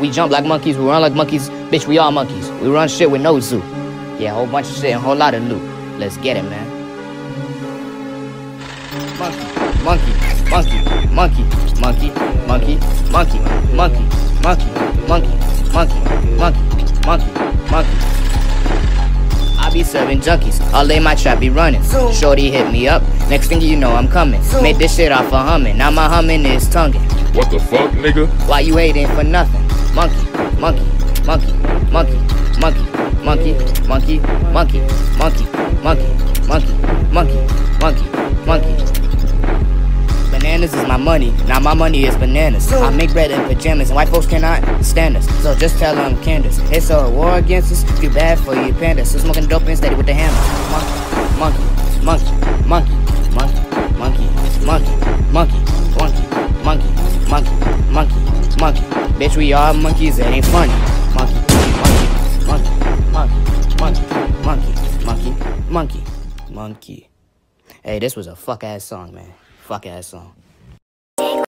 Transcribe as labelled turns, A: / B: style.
A: We jump like monkeys, we run like monkeys, bitch, we all monkeys. We run shit with no zoo. Yeah, whole bunch of shit and whole lot of loot. Let's get it, man. Monkey, monkey, monkey, monkey, monkey, monkey, monkey, monkey, monkey, monkey. I be serving junkies. All day my trap be running. Shorty hit me up. Next thing you know, I'm coming. Made this shit off of humming. Now my humming is tonguing.
B: What the fuck, nigga?
A: Why you hating for nothing? Monkey, monkey, monkey, monkey, monkey, monkey, monkey, monkey, monkey, monkey, monkey, monkey, monkey, monkey. Bananas is my money, now my money is bananas. I make bread in pajamas, and white folks cannot stand us. So just tell them Candace, it's a war against us. Feel bad for you pandas. So smoking dope and steady with the hammer. Monkey, monkey, monkey, monkey, monkey, monkey, monkey, monkey, monkey, monkey, monkey, monkey, monkey. Bitch, we all monkeys, it ain't funny. Monkey, monkey, monkey, monkey, monkey, monkey, monkey, monkey, monkey. Hey, this was a fuck ass song, man. Fuck ass song.